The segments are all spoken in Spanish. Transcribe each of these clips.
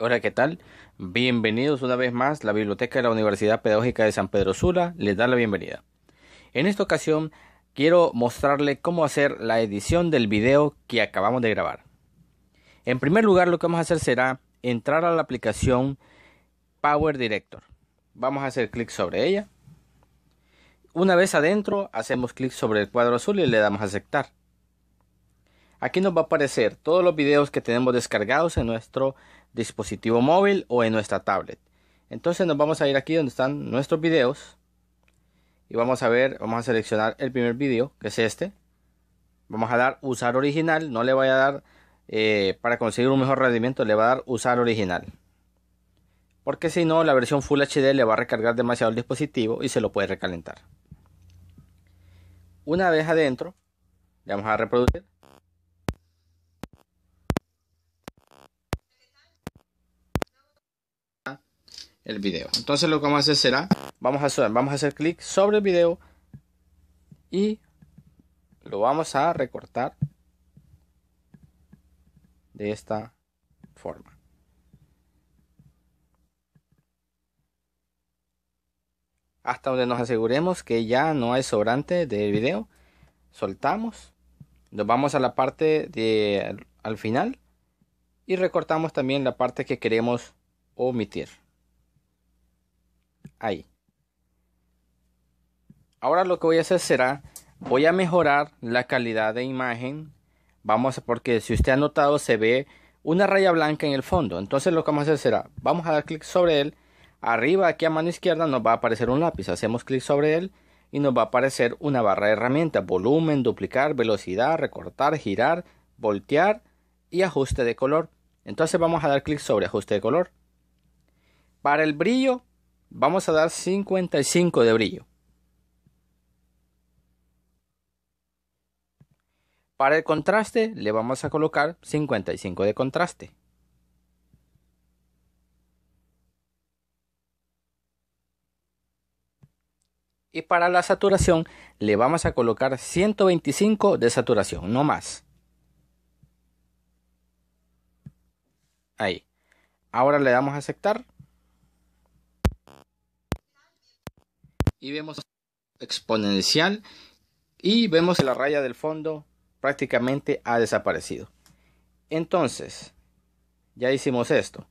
Hola, ¿qué tal? Bienvenidos una vez más. La Biblioteca de la Universidad Pedagógica de San Pedro Sula les da la bienvenida. En esta ocasión quiero mostrarle cómo hacer la edición del video que acabamos de grabar. En primer lugar, lo que vamos a hacer será entrar a la aplicación Power Director. Vamos a hacer clic sobre ella. Una vez adentro, hacemos clic sobre el cuadro azul y le damos a aceptar. Aquí nos va a aparecer todos los videos que tenemos descargados en nuestro dispositivo móvil o en nuestra tablet. Entonces nos vamos a ir aquí donde están nuestros videos y vamos a ver, vamos a seleccionar el primer video que es este. Vamos a dar usar original, no le voy a dar eh, para conseguir un mejor rendimiento, le va a dar usar original. Porque si no, la versión Full HD le va a recargar demasiado el dispositivo y se lo puede recalentar. Una vez adentro, le vamos a reproducir. El video. Entonces lo que vamos a hacer será, vamos a hacer, clic sobre el video y lo vamos a recortar de esta forma. Hasta donde nos aseguremos que ya no hay sobrante del video, soltamos, nos vamos a la parte al final y recortamos también la parte que queremos omitir ahí. Ahora lo que voy a hacer será, voy a mejorar la calidad de imagen. Vamos, porque si usted ha notado se ve una raya blanca en el fondo. Entonces lo que vamos a hacer será, vamos a dar clic sobre él. Arriba aquí a mano izquierda nos va a aparecer un lápiz. Hacemos clic sobre él y nos va a aparecer una barra de herramientas. Volumen, duplicar, velocidad, recortar, girar, voltear y ajuste de color. Entonces vamos a dar clic sobre ajuste de color. Para el brillo Vamos a dar 55 de brillo. Para el contraste le vamos a colocar 55 de contraste. Y para la saturación le vamos a colocar 125 de saturación, no más. Ahí. Ahora le damos a aceptar. Y vemos exponencial y vemos que la raya del fondo prácticamente ha desaparecido. Entonces, ya hicimos esto.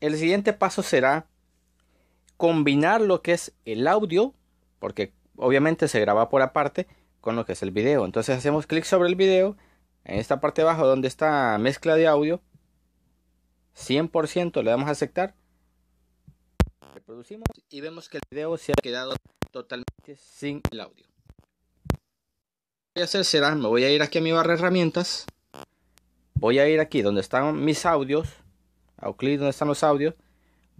El siguiente paso será combinar lo que es el audio, porque obviamente se graba por aparte, con lo que es el video. Entonces hacemos clic sobre el video, en esta parte de abajo donde está mezcla de audio, 100% le damos a aceptar reproducimos y vemos que el video se ha quedado totalmente sin el audio. Lo que voy a hacer será, me voy a ir aquí a mi barra de herramientas, voy a ir aquí donde están mis audios, a clic donde están los audios,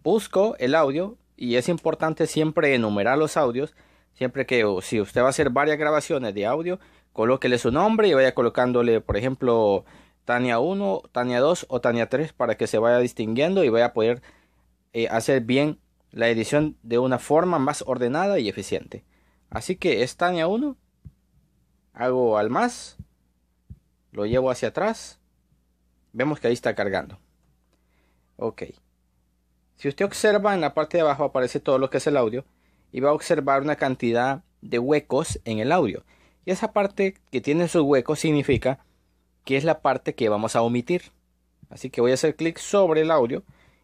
busco el audio y es importante siempre enumerar los audios, siempre que si usted va a hacer varias grabaciones de audio, colóquele su nombre y vaya colocándole, por ejemplo, Tania 1, Tania 2 o Tania 3 para que se vaya distinguiendo y vaya a poder eh, hacer bien la edición de una forma más ordenada y eficiente. Así que estaña 1, hago al más, lo llevo hacia atrás, vemos que ahí está cargando. Ok. Si usted observa en la parte de abajo aparece todo lo que es el audio y va a observar una cantidad de huecos en el audio. Y esa parte que tiene sus huecos significa que es la parte que vamos a omitir. Así que voy a hacer clic sobre el audio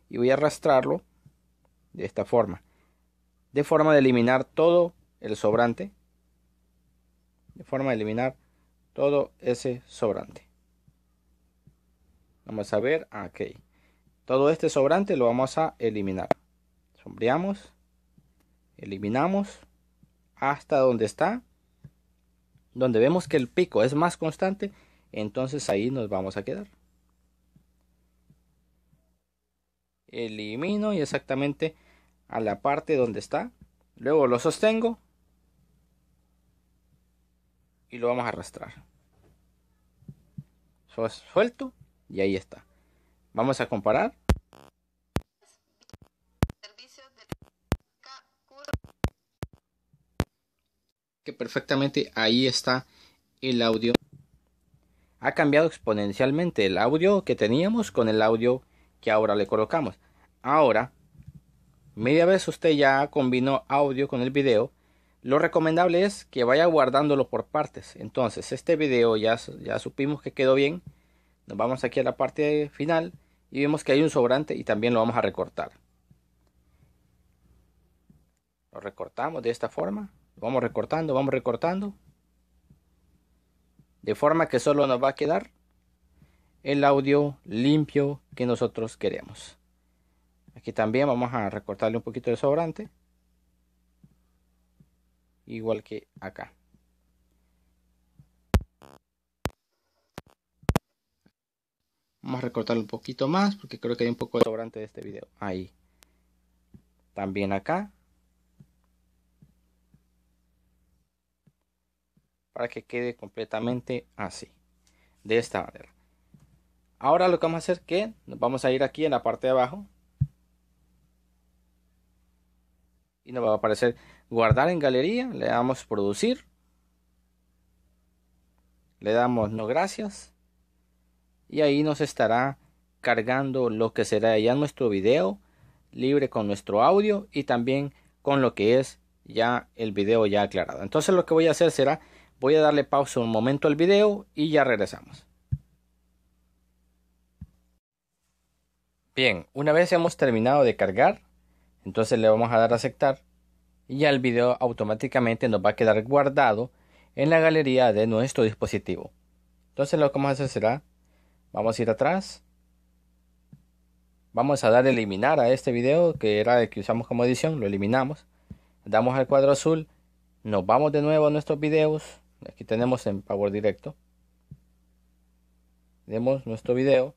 y voy a arrastrarlo de esta forma. De forma de eliminar todo el sobrante. De forma de eliminar todo ese sobrante. Vamos a ver, ah, ok. Todo este sobrante lo vamos a eliminar. Sombreamos, eliminamos hasta donde está. Donde vemos que el pico es más constante, entonces ahí nos vamos a quedar. Elimino y exactamente a la parte donde está. Luego lo sostengo y lo vamos a arrastrar. Suelto y ahí está. Vamos a comparar. Que perfectamente ahí está el audio. Ha cambiado exponencialmente el audio que teníamos con el audio que ahora le colocamos. Ahora, media vez usted ya combinó audio con el video, lo recomendable es que vaya guardándolo por partes. Entonces, este video ya, ya supimos que quedó bien. Nos vamos aquí a la parte final y vemos que hay un sobrante y también lo vamos a recortar. Lo recortamos de esta forma. vamos recortando, vamos recortando. De forma que solo nos va a quedar el audio limpio que nosotros queremos. Aquí también vamos a recortarle un poquito de sobrante. Igual que acá. Vamos a recortarle un poquito más porque creo que hay un poco de sobrante de este video. Ahí. También acá. Para que quede completamente así. De esta manera. Ahora lo que vamos a hacer es que vamos a ir aquí en la parte de abajo. Y nos va a aparecer guardar en galería. Le damos producir. Le damos no gracias. Y ahí nos estará cargando lo que será ya nuestro video libre con nuestro audio y también con lo que es ya el video ya aclarado. Entonces lo que voy a hacer será voy a darle pausa un momento al video y ya regresamos. Bien, una vez hemos terminado de cargar, entonces le vamos a dar a aceptar y ya el video automáticamente nos va a quedar guardado en la galería de nuestro dispositivo. Entonces lo que vamos a hacer será, vamos a ir atrás, vamos a dar eliminar a este video que era el que usamos como edición, lo eliminamos, damos al cuadro azul, nos vamos de nuevo a nuestros videos, aquí tenemos en Power Directo, demos nuestro video,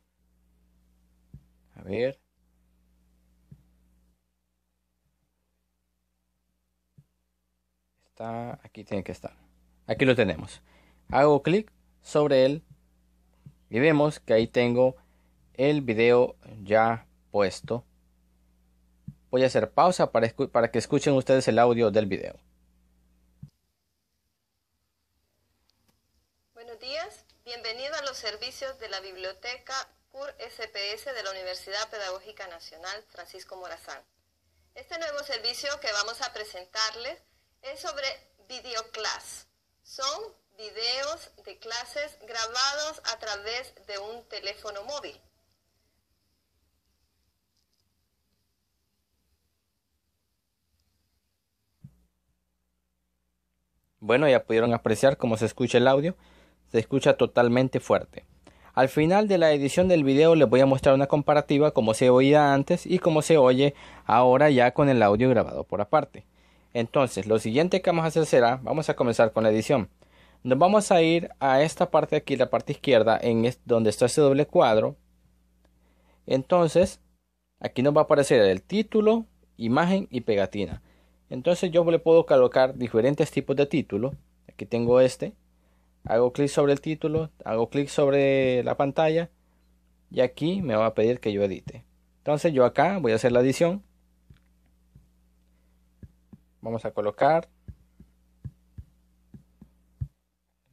a ver. Está, aquí tiene que estar. Aquí lo tenemos. Hago clic sobre él y vemos que ahí tengo el video ya puesto. Voy a hacer pausa para, para que escuchen ustedes el audio del video. Buenos días, bienvenido a los servicios de la biblioteca SPS de la Universidad Pedagógica Nacional Francisco Morazán. Este nuevo servicio que vamos a presentarles es sobre videoclass. Son videos de clases grabados a través de un teléfono móvil. Bueno, ya pudieron apreciar cómo se escucha el audio. Se escucha totalmente fuerte. Al final de la edición del video les voy a mostrar una comparativa como se oía antes y cómo se oye ahora ya con el audio grabado por aparte. Entonces, lo siguiente que vamos a hacer será, vamos a comenzar con la edición. Nos vamos a ir a esta parte aquí, la parte izquierda, en donde está ese doble cuadro. Entonces, aquí nos va a aparecer el título, imagen y pegatina. Entonces yo le puedo colocar diferentes tipos de título. Aquí tengo este hago clic sobre el título, hago clic sobre la pantalla y aquí me va a pedir que yo edite. Entonces yo acá voy a hacer la edición. Vamos a colocar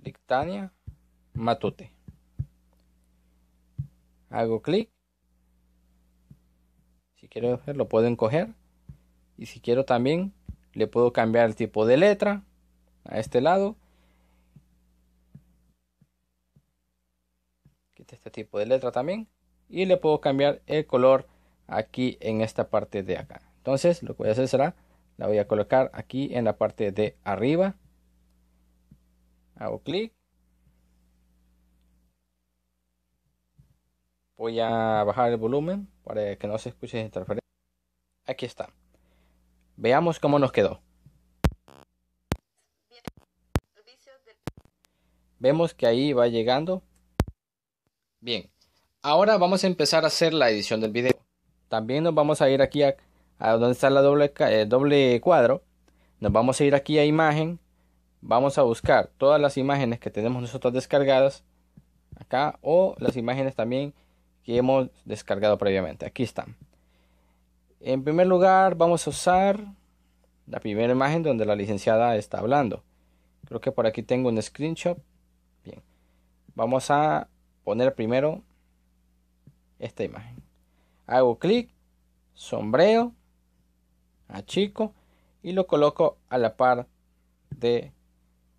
Lictania Matute. Hago clic. Si quiero lo puedo encoger. Y si quiero también le puedo cambiar el tipo de letra a este lado este tipo de letra también. Y le puedo cambiar el color aquí en esta parte de acá. Entonces lo que voy a hacer será la voy a colocar aquí en la parte de arriba. Hago clic. Voy a bajar el volumen para que no se escuche interferencia. Aquí está. Veamos cómo nos quedó. Vemos que ahí va llegando Bien, ahora vamos a empezar a hacer la edición del video. También nos vamos a ir aquí a, donde está la doble, eh, doble cuadro. Nos vamos a ir aquí a imagen. Vamos a buscar todas las imágenes que tenemos nosotros descargadas acá o las imágenes también que hemos descargado previamente. Aquí están. En primer lugar vamos a usar la primera imagen donde la licenciada está hablando. Creo que por aquí tengo un screenshot. Bien. Vamos a poner primero esta imagen. hago clic, sombreo, achico y lo coloco a la par de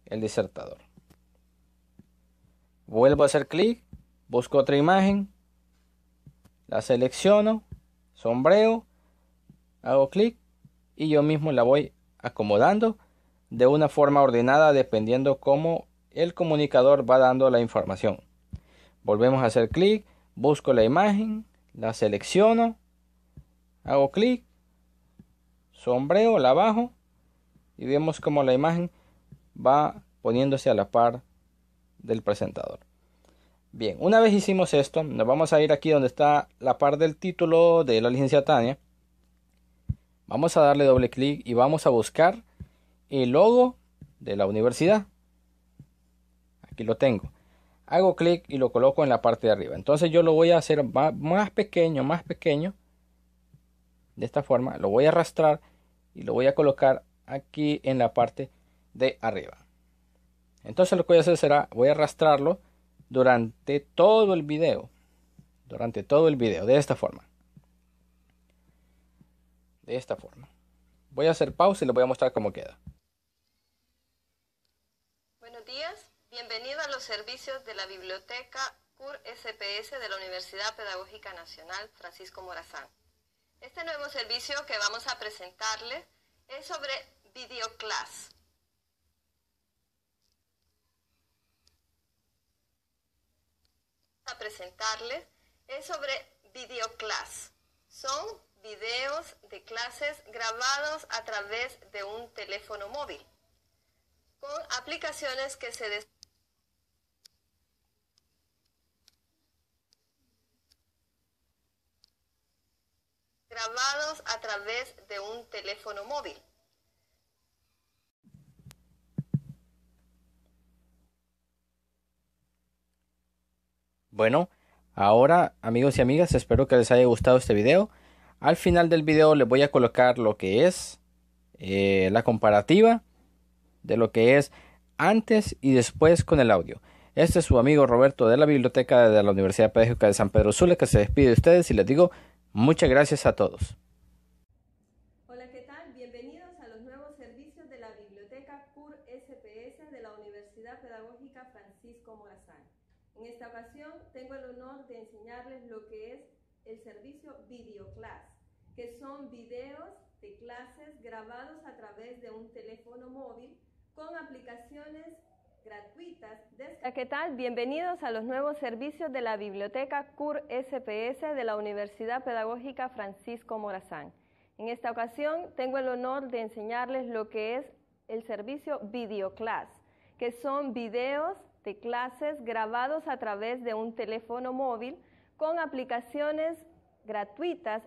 el disertador. Vuelvo a hacer clic, busco otra imagen, la selecciono, sombreo, hago clic y yo mismo la voy acomodando de una forma ordenada dependiendo cómo el comunicador va dando la información. Volvemos a hacer clic, busco la imagen, la selecciono, hago clic, sombreo, la bajo y vemos como la imagen va poniéndose a la par del presentador. Bien, una vez hicimos esto, nos vamos a ir aquí donde está la par del título de la licencia Tania. Vamos a darle doble clic y vamos a buscar el logo de la universidad. Aquí lo tengo. Hago clic y lo coloco en la parte de arriba. Entonces yo lo voy a hacer más pequeño, más pequeño. De esta forma lo voy a arrastrar y lo voy a colocar aquí en la parte de arriba. Entonces lo que voy a hacer será, voy a arrastrarlo durante todo el video. Durante todo el video, de esta forma. De esta forma. Voy a hacer pausa y les voy a mostrar cómo queda. Buenos días, bienvenido a los servicios de la biblioteca CUR SPS de la Universidad Pedagógica Nacional Francisco Morazán. Este nuevo servicio que vamos a presentarles es sobre Videoclass. A presentarles es sobre Videoclass. Son videos de clases grabados a través de un teléfono móvil con aplicaciones que se grabados a través de un teléfono móvil. Bueno, ahora amigos y amigas, espero que les haya gustado este video. Al final del video les voy a colocar lo que es eh, la comparativa de lo que es antes y después con el audio. Este es su amigo Roberto de la Biblioteca de la Universidad Pedagógica de San Pedro Sula que se despide de ustedes y les digo muchas gracias a todos. Hola, ¿qué tal? Bienvenidos a los nuevos servicios de la Biblioteca CUR SPS de la Universidad Pedagógica Francisco Morazán. En esta ocasión tengo el honor de enseñarles lo que es el servicio Videoclass, que son videos de clases grabados a través de un teléfono móvil con aplicaciones gratuitas. ¿Qué tal? Bienvenidos a los nuevos servicios de la Biblioteca CUR SPS de la Universidad Pedagógica Francisco Morazán. En esta ocasión tengo el honor de enseñarles lo que es el servicio Videoclass, que son videos de clases grabados a través de un teléfono móvil con aplicaciones gratuitas